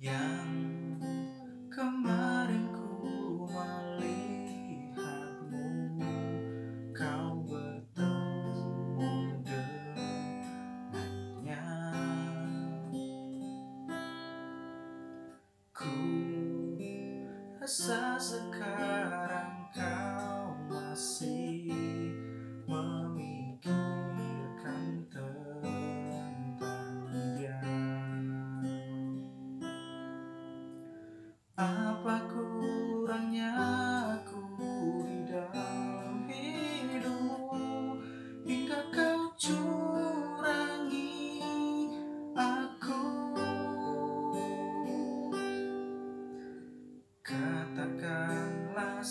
yang kemarin ku melihatmu kau bertemu dengannya. Ku rasa Apa kurangnya aku di dalam hidup Hingga kau curangi aku? Katakanlah